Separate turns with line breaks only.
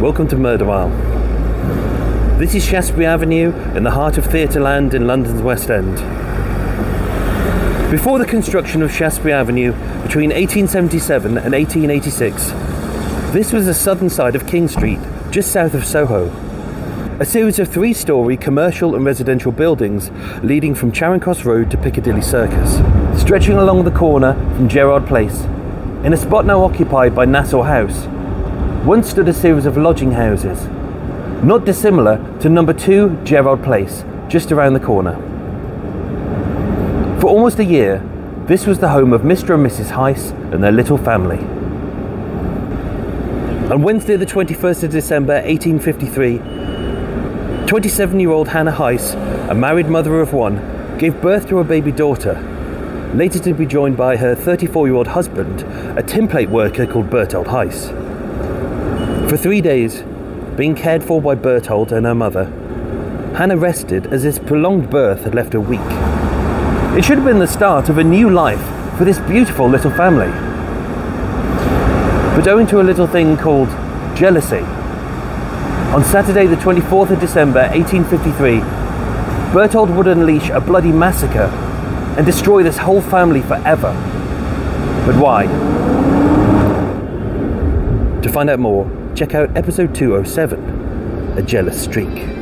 Welcome to Murder Mile. This is Shaftesbury Avenue in the heart of Theatreland in London's West End. Before the construction of Shaftesbury Avenue between 1877 and 1886, this was the southern side of King Street, just south of Soho. A series of three story commercial and residential buildings leading from Charing Cross Road to Piccadilly Circus, stretching along the corner from Gerard Place. In a spot now occupied by Nassau House, once stood a series of lodging houses, not dissimilar to number 2 Gerrard Place, just around the corner. For almost a year, this was the home of Mr. and Mrs. Heisse and their little family. On Wednesday, the 21st of December 1853, 27 year old Hannah Heisse, a married mother of one, gave birth to a baby daughter, later to be joined by her 34 year old husband, a tinplate worker called Bertolt Heisse. For three days, being cared for by Bertolt and her mother, Hannah rested as this prolonged birth had left her weak. It should have been the start of a new life for this beautiful little family. But owing to a little thing called jealousy, on Saturday, the 24th of December 1853, Bertolt would unleash a bloody massacre and destroy this whole family forever. But why? To find out more, check out episode 207 A Jealous Streak.